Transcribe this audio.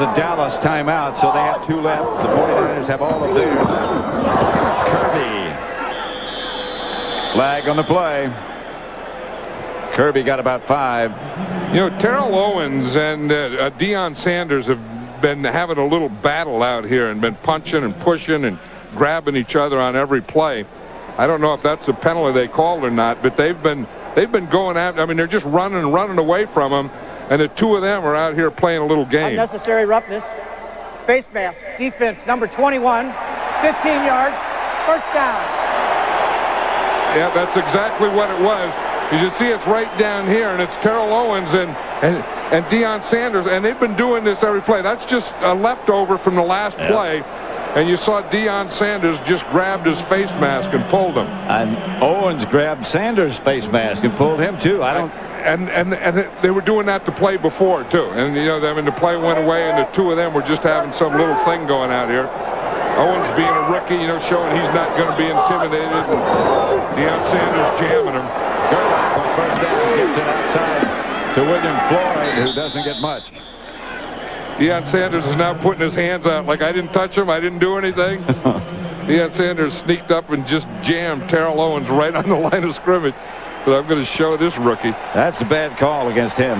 The Dallas timeout, so they have two left. The 49ers have all of theirs. Kirby. Flag on the play. Kirby got about five. You know, Terrell Owens and uh, uh, Deion Sanders have been having a little battle out here and been punching and pushing and grabbing each other on every play. I don't know if that's a penalty they called or not, but they've been they've been going after. I mean, they're just running and running away from him, and the two of them are out here playing a little game. Unnecessary roughness. Face mask. Defense number 21. 15 yards. First down. Yeah, that's exactly what it was. As you see, it's right down here, and it's Terrell Owens and, and, and Deion Sanders, and they've been doing this every play. That's just a leftover from the last yeah. play. And you saw Deion Sanders just grabbed his face mask and pulled him. And Owens grabbed Sanders' face mask and pulled him, too. I don't... And, and, and they were doing that to play before, too. And, you know, I mean, the play went away, and the two of them were just having some little thing going out here. Owens being a rookie, you know, showing he's not going to be intimidated. And Deion Sanders jamming him. Grbac on first down gets it outside to William Floyd, who doesn't get much. Deion Sanders is now putting his hands out like I didn't touch him, I didn't do anything. Deion Sanders sneaked up and just jammed Terrell Owens right on the line of scrimmage. But I'm going to show this rookie. That's a bad call against him.